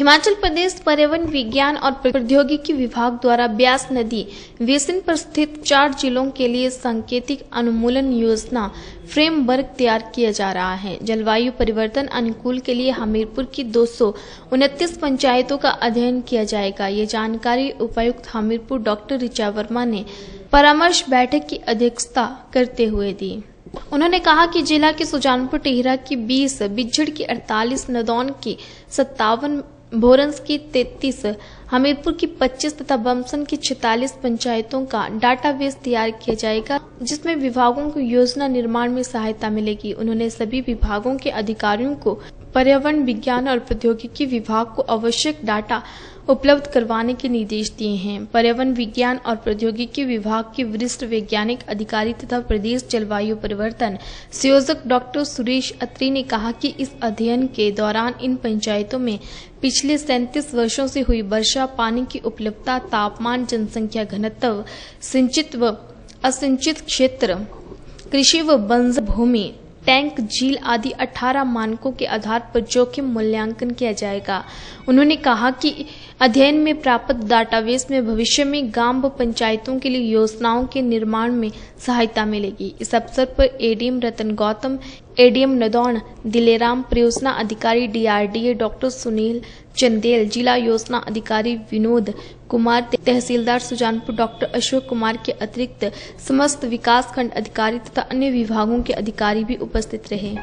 हिमाचल प्रदेश पर्यावरण विज्ञान और प्रौद्योगिकी विभाग द्वारा ब्यास नदी बेसिन पर स्थित चार जिलों के लिए सांकेतिक अनुमूलन योजना फ्रेमवर्क तैयार किया जा रहा है। जलवायु परिवर्तन अनुकूल के लिए हमीरपुर की दो पंचायतों का अध्ययन किया जाएगा। ये जानकारी उपायुक्त हमीरपुर डॉक्टर ऋचा वर्मा ने परामर्श बैठक की अध्यक्षता करते हुए दी। उन्होंने कहा कि जिला के सुजानपुर टिहरा की 20, बिझड़ की 48, नदौन की सत्तावन भोरंस की 33, हमीरपुर की 25 तथा बमसन की 46 पंचायतों का डाटाबेस तैयार किया जाएगा जिसमें विभागों को योजना निर्माण में सहायता मिलेगी। उन्होंने सभी विभागों के अधिकारियों को पर्यावरण विज्ञान और प्रौद्योगिकी विभाग को आवश्यक डाटा उपलब्ध करवाने के निर्देश दिए हैं। पर्यावरण विज्ञान और प्रौद्योगिकी विभाग के वरिष्ठ वैज्ञानिक अधिकारी तथा प्रदेश जलवायु परिवर्तन संयोजक डॉक्टर सुरेश अत्री ने कहा कि इस अध्ययन के दौरान इन पंचायतों में पिछले सैंतीस वर्षों से हुई वर्षा, पानी की उपलब्धता, तापमान, जनसंख्या घनत्व, सिंचित व असिंचित क्षेत्र, कृषि व बंजर भूमि टैंक, झील आदि 18 मानकों के आधार पर जोखिम मूल्यांकन किया जाएगा। उन्होंने कहा कि अध्ययन में प्राप्त डाटाबेस में भविष्य में गाँव व पंचायतों के लिए योजनाओं के निर्माण में सहायता मिलेगी। इस अवसर पर एडीएम रतन गौतम एडीएम नदौन दिलेराम परियोजना अधिकारी डीआरडीए डॉक्टर सुनील चंदेल, जिला योजना अधिकारी विनोद कुमार, तहसीलदार सुजानपुर, डॉक्टर अशोक कुमार के अतिरिक्त समस्त विकास खंड अधिकारी तथा अन्य विभागों के अधिकारी भी उपस्थित रहे।